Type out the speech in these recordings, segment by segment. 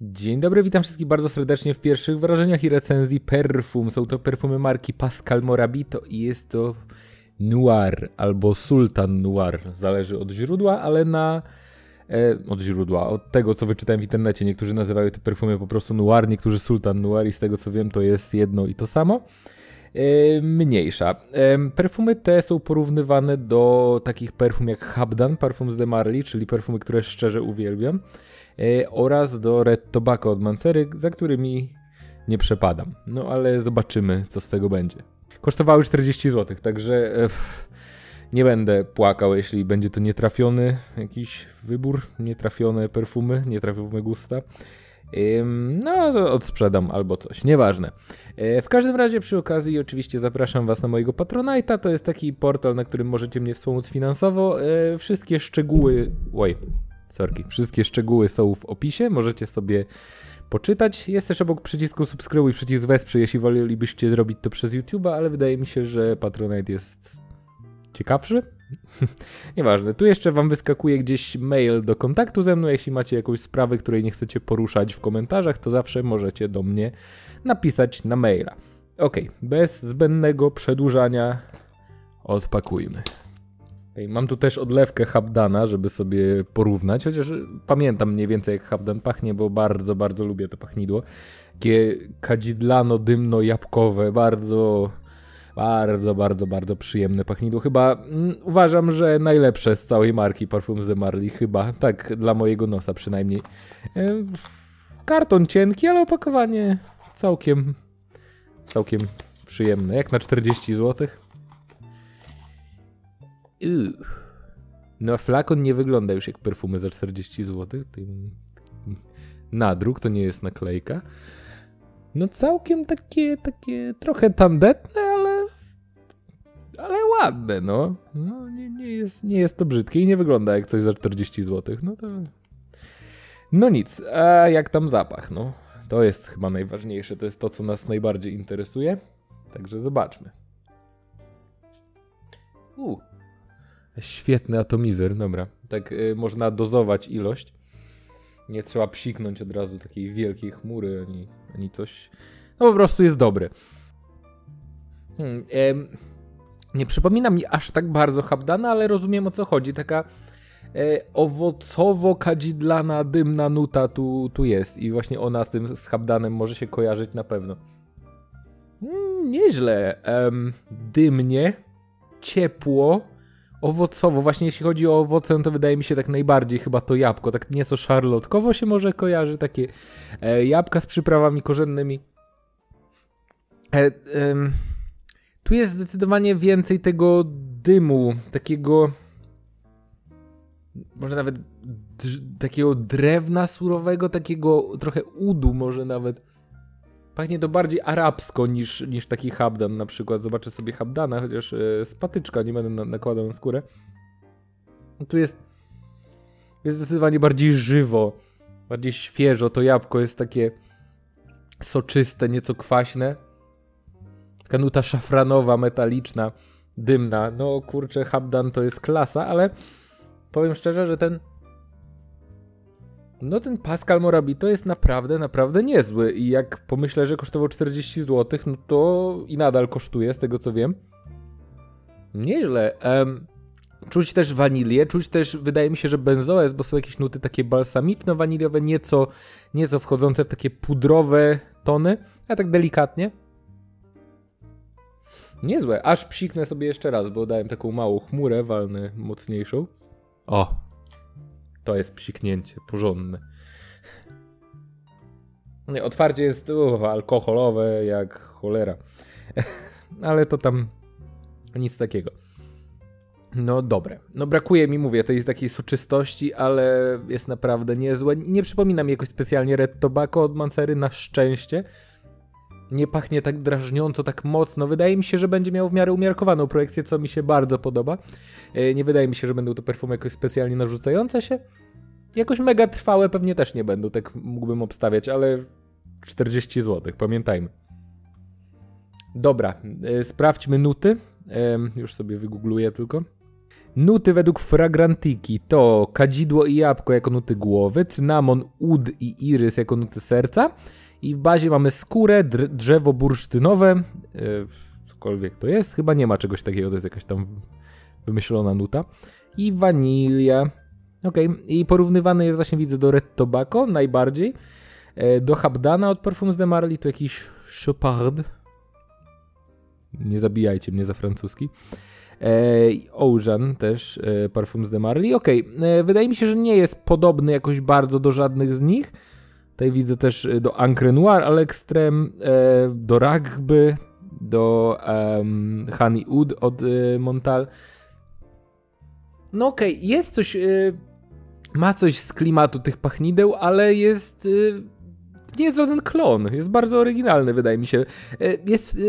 Dzień dobry, witam wszystkich bardzo serdecznie w pierwszych wrażeniach i recenzji perfum. Są to perfumy marki Pascal Morabito i jest to Noir albo Sultan Noir. Zależy od źródła, ale na... E, od źródła, od tego co wyczytałem w internecie. Niektórzy nazywają te perfumy po prostu Noir, niektórzy Sultan Noir i z tego co wiem to jest jedno i to samo. Mniejsza. Perfumy te są porównywane do takich perfum jak Habdan, parfum z De Marley, czyli perfumy, które szczerze uwielbiam. E, oraz do Red Tobacco od Mancery, za którymi nie przepadam. No ale zobaczymy, co z tego będzie. Kosztowały 40 zł, także e, nie będę płakał, jeśli będzie to nietrafiony jakiś wybór, nietrafione perfumy, nietrafione gusta. No, to odsprzedam albo coś, nieważne. E, w każdym razie przy okazji oczywiście zapraszam Was na mojego Patronite'a, to jest taki portal, na którym możecie mnie wspomóc finansowo. Wszystkie szczegóły... Oj, Sorki. Wszystkie szczegóły są w opisie, możecie sobie poczytać. Jest też obok przycisku subskrybuj przycisk wesprzyj, jeśli wolelibyście zrobić to przez YouTube'a, ale wydaje mi się, że Patronite jest ciekawszy. Nieważne. Tu jeszcze wam wyskakuje gdzieś mail do kontaktu ze mną. Jeśli macie jakąś sprawę, której nie chcecie poruszać w komentarzach, to zawsze możecie do mnie napisać na maila. Ok, bez zbędnego przedłużania odpakujmy. Mam tu też odlewkę Habdana, żeby sobie porównać, chociaż pamiętam mniej więcej jak Habdan pachnie, bo bardzo, bardzo lubię to pachnidło. Takie kadzidlano, dymno, jabłkowe, bardzo, bardzo, bardzo, bardzo przyjemne pachnidło. Chyba mm, uważam, że najlepsze z całej marki Parfums de Marley, chyba, tak dla mojego nosa przynajmniej. E, karton cienki, ale opakowanie całkiem, całkiem przyjemne, jak na 40 złotych. No, flakon nie wygląda już jak perfumy za 40 zł. Nadruk to nie jest naklejka. No całkiem takie, takie trochę tandetne, ładne, no. no nie, nie, jest, nie jest to brzydkie i nie wygląda jak coś za 40 zł. No to... No nic, a jak tam zapach, no. To jest chyba najważniejsze, to jest to, co nas najbardziej interesuje. Także zobaczmy. U, Świetny atomizer, dobra. Tak y, można dozować ilość. Nie trzeba psiknąć od razu takiej wielkiej chmury ani, ani coś. No po prostu jest dobry. Hmm, nie przypomina mi aż tak bardzo Habdana, ale rozumiem o co chodzi. Taka e, owocowo-kadzidlana, dymna nuta tu, tu jest. I właśnie ona z tym z Habdanem może się kojarzyć na pewno. Hmm, nieźle. E, dymnie, ciepło owocowo. Właśnie jeśli chodzi o owoce, no to wydaje mi się tak najbardziej chyba to jabłko. Tak nieco szarlotkowo się może kojarzy. Takie e, jabłka z przyprawami korzennymi. E, tu jest zdecydowanie więcej tego dymu, takiego może nawet takiego drewna surowego, takiego trochę udu może nawet. Pachnie to bardziej arabsko niż, niż taki Habdan na przykład. Zobaczę sobie Habdana, chociaż e, z patyczka nie będę na, nakładał na skórę. Tu jest, jest zdecydowanie bardziej żywo, bardziej świeżo. To jabłko jest takie soczyste, nieco kwaśne. Taka nuta szafranowa, metaliczna, dymna. No kurczę, Habdan to jest klasa, ale powiem szczerze, że ten no ten Pascal Morabito jest naprawdę, naprawdę niezły i jak pomyślę, że kosztował 40 zł, no to i nadal kosztuje, z tego co wiem. Nieźle. Um, czuć też wanilię, czuć też, wydaje mi się, że benzoes, bo są jakieś nuty takie balsamiczno-waniliowe, nieco, nieco wchodzące w takie pudrowe tony, a tak delikatnie. Niezłe, aż psiknę sobie jeszcze raz, bo dałem taką małą chmurę, walnę mocniejszą. O, to jest psiknięcie porządne. Nie, otwarcie jest uf, alkoholowe jak cholera. Ale to tam nic takiego. No dobre. No brakuje mi, mówię, tej takiej soczystości, ale jest naprawdę niezłe. Nie przypomina mi jakoś specjalnie Red Tobacco od Mancery, na szczęście. Nie pachnie tak drażniąco, tak mocno. Wydaje mi się, że będzie miał w miarę umiarkowaną projekcję, co mi się bardzo podoba. E, nie wydaje mi się, że będą to perfumy jakoś specjalnie narzucające się. Jakoś mega trwałe pewnie też nie będą, tak mógłbym obstawiać, ale 40 zł, pamiętajmy. Dobra, e, sprawdźmy nuty. Już sobie wygoogluję tylko. Nuty według Fragrantiki to kadzidło i jabłko jako nuty głowy, cynamon, ud i irys jako nuty serca. I w bazie mamy skórę, drzewo bursztynowe, yy, cokolwiek to jest. Chyba nie ma czegoś takiego, to jest jakaś tam wymyślona nuta. I wanilia. Ok, i porównywany jest właśnie, widzę, do Red Tobacco najbardziej. E, do Habdana od Parfums de Marly to jakiś Chopard. Nie zabijajcie mnie za francuski. Ocean też e, Parfums de Marly. Ok, e, wydaje mi się, że nie jest podobny jakoś bardzo do żadnych z nich. Tutaj widzę też do Ancre Noir, ale Extreme, do Rugby, do um, Honey od Montal. No okej, okay, jest coś, ma coś z klimatu tych pachnideł, ale jest nie jest żaden klon, jest bardzo oryginalny, wydaje mi się. E, jest, e,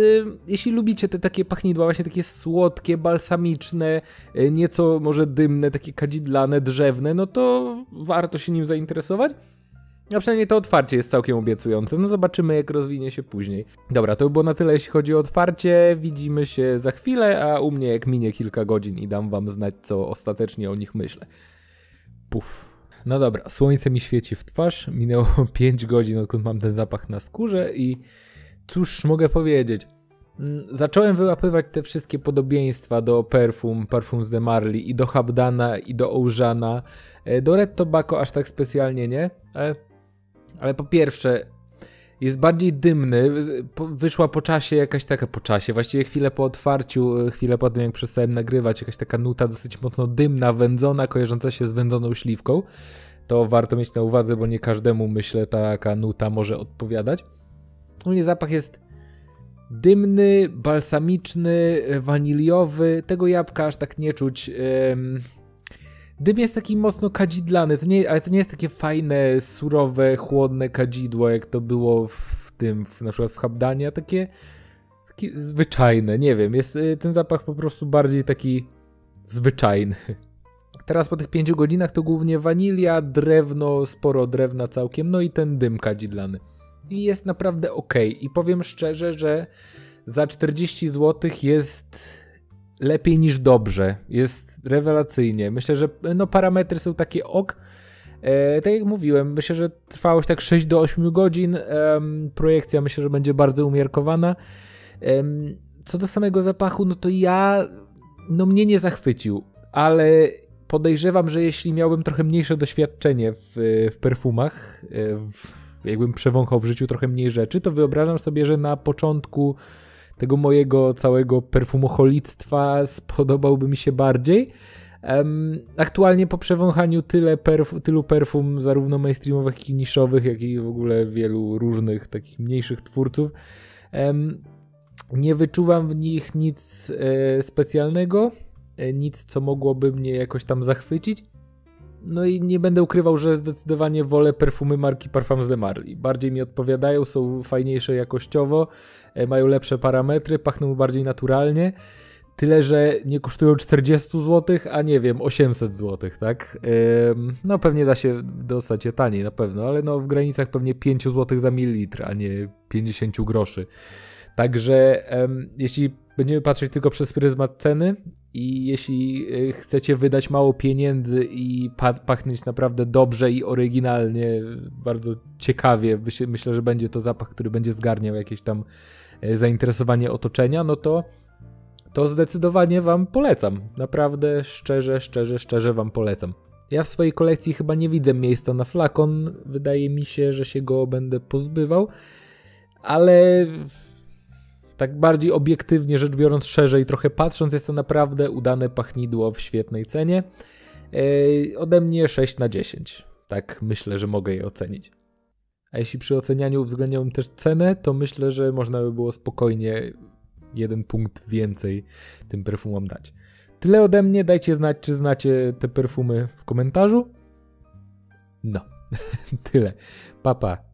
jeśli lubicie te takie pachnidła, właśnie takie słodkie, balsamiczne, e, nieco może dymne, takie kadzidlane, drzewne, no to warto się nim zainteresować. A przynajmniej to otwarcie jest całkiem obiecujące. No zobaczymy, jak rozwinie się później. Dobra, to by było na tyle, jeśli chodzi o otwarcie. Widzimy się za chwilę, a u mnie jak minie kilka godzin i dam wam znać, co ostatecznie o nich myślę. Puf. No dobra, słońce mi świeci w twarz. Minęło 5 godzin, odkąd mam ten zapach na skórze i cóż mogę powiedzieć. Mm, zacząłem wyłapywać te wszystkie podobieństwa do Perfum, Parfums de Marly i do Habdana i do Oujana. E, do Red Tobacco aż tak specjalnie nie, ale, ale po pierwsze jest bardziej dymny. Wyszła po czasie jakaś taka, po czasie, właściwie chwilę po otwarciu, e, chwilę po tym jak przestałem nagrywać, jakaś taka nuta dosyć mocno dymna, wędzona, kojarząca się z wędzoną śliwką. To warto mieć na uwadze, bo nie każdemu, myślę, taka nuta może odpowiadać. U mnie zapach jest dymny, balsamiczny, waniliowy. Tego jabłka aż tak nie czuć. Dym jest taki mocno kadzidlany, to nie, ale to nie jest takie fajne, surowe, chłodne kadzidło, jak to było w tym, w, na przykład w Habdania, takie, takie zwyczajne, nie wiem, jest y, ten zapach po prostu bardziej taki zwyczajny. Teraz po tych pięciu godzinach to głównie wanilia, drewno, sporo drewna całkiem, no i ten dym kadzidlany. I jest naprawdę ok. I powiem szczerze, że za 40 zł jest lepiej niż dobrze. Jest rewelacyjnie. Myślę, że no, parametry są takie ok. E, tak jak mówiłem, myślę, że trwałość tak 6 do 8 godzin. E, projekcja myślę, że będzie bardzo umiarkowana. E, co do samego zapachu, no to ja, no mnie nie zachwycił, ale podejrzewam, że jeśli miałbym trochę mniejsze doświadczenie w, w perfumach, e, w, jakbym przewąchał w życiu trochę mniej rzeczy, to wyobrażam sobie, że na początku tego mojego całego perfumocholictwa spodobałby mi się bardziej. Um, aktualnie po przewąchaniu tyle perf tylu perfum, zarówno mainstreamowych, jak i niszowych, jak i w ogóle wielu różnych takich mniejszych twórców, um, nie wyczuwam w nich nic e, specjalnego, e, nic co mogłoby mnie jakoś tam zachwycić. No i nie będę ukrywał, że zdecydowanie wolę perfumy marki Parfums de Marly. Bardziej mi odpowiadają, są fajniejsze jakościowo, e, mają lepsze parametry, pachną bardziej naturalnie. Tyle, że nie kosztują 40 zł, a nie wiem, 800 zł, tak? No pewnie da się dostać je taniej, na pewno, ale no w granicach pewnie 5 zł za mililitr, a nie 50 groszy. Także jeśli będziemy patrzeć tylko przez pryzmat ceny i jeśli y, chcecie wydać mało pieniędzy i pachnąć naprawdę dobrze i oryginalnie, bardzo ciekawie, myślę, że będzie to zapach, który będzie zgarniał jakieś tam e, zainteresowanie otoczenia, no to to zdecydowanie wam polecam. Naprawdę szczerze, szczerze, szczerze wam polecam. Ja w swojej kolekcji chyba nie widzę miejsca na flakon. Wydaje mi się, że się go będę pozbywał, ale tak bardziej obiektywnie rzecz biorąc, szerzej trochę patrząc, jest to naprawdę udane pachnidło w świetnej cenie. Ode mnie 6 na 10. Tak myślę, że mogę je ocenić. A jeśli przy ocenianiu uwzględniałbym też cenę, to myślę, że można by było spokojnie jeden punkt więcej tym perfumom dać. Tyle ode mnie, dajcie znać, czy znacie te perfumy w komentarzu. No, tyle. Papa.